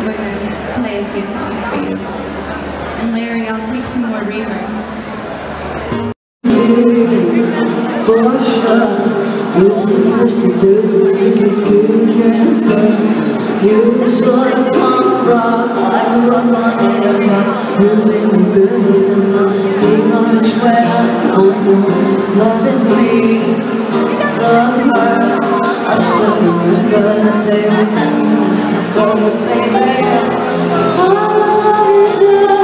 we're going to play a few songs for you. And Larry, I'll take some more reverb. For sure, you're supposed to do the tickets good cancer. You sort of punk rock, like a rock on airport. Moving and good and nothing on a sweat. Oh no, love is me, love hurts. I still remember the day when don't I me you.